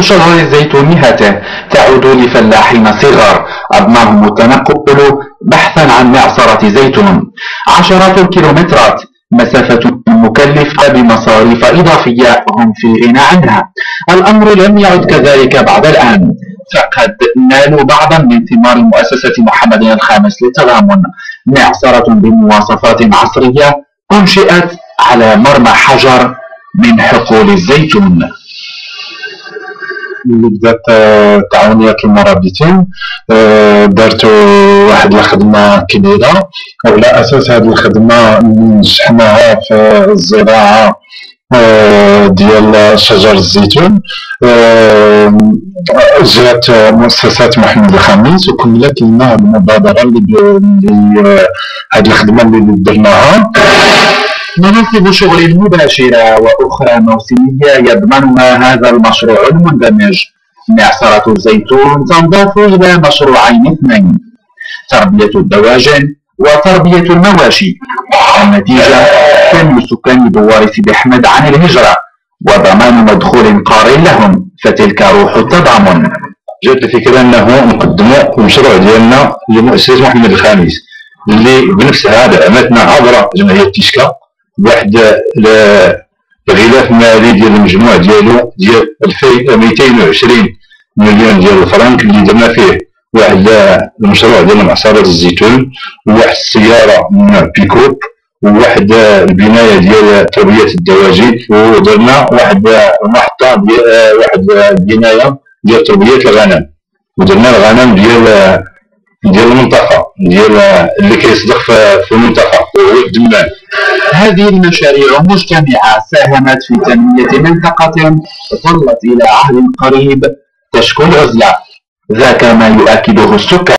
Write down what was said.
شجر الزيتون هاته تعود لفلاحين صغار أضناهم التنقل بحثا عن معصرة زيتون. عشرات الكيلومترات. مسافة مكلفة بمصاريف إضافية هم في غنى عنها. الأمر لم يعد كذلك بعد الآن. فقد نالوا بعضا من ثمار مؤسسة محمد الخامس للتضامن معصرة بمواصفات عصرية أنشئت على مرمى حجر من حقول الزيتون. اللي بدات تعاونيات المرابطين آه، دارت واحد الخدمة كبيرة وعلى أساس هذه الخدمة نجحناها في الزراعة آه، ديال شجر الزيتون. آه، جات مؤسسات محمد الخامس وكملت لنا المبادرة اللي هذه الخدمة اللي درناها. مناصب شغل مباشرة وأخرى موسمية يضمنها هذا المشروع المندمج. معصرة الزيتون تنضاف إلى مشروعين اثنين تربية الدواجن وتربية المواشي النتيجة كم سكان دوار سيدي أحمد عن الهجرة وضمان مدخول قار لهم فتلك روح التضامن. جات الفكرة أنه نقدموا المشروع ديالنا لمؤسسة محمد الخامس اللي بنفس هذا عبر جمعية تيشكا واحد الغلاف مالي ديال المجموع ديالو ديال 220 مليون ديال الفرنك اللي درنا فيه واحد المشروع ديال معصرة الزيتون وواحد السيارة من بيكوب وواحد البناية ديال تربية الدواجن ودرنا واحد المحطة ديال واحد البناية ديال تربية الغنم ودرنا الغنم ديال ديال المنطقة ديال اللي كيصدق في المنطقة وهو الدمان هذه المشاريع مجتمعة ساهمت في تنمية منطقة ظلت إلى عهد قريب. تشكو العزلة. ذاك ما يؤكده السكان.